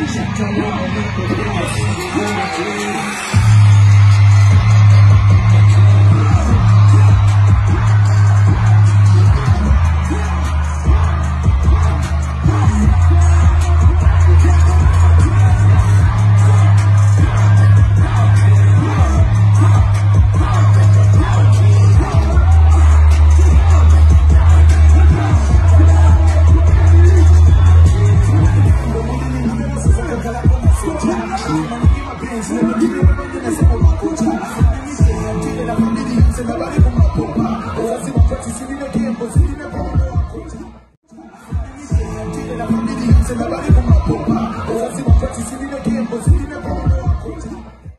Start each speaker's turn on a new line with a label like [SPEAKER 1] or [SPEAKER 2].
[SPEAKER 1] 不想再让我一个人。I'm gonna get I'm the air, I'm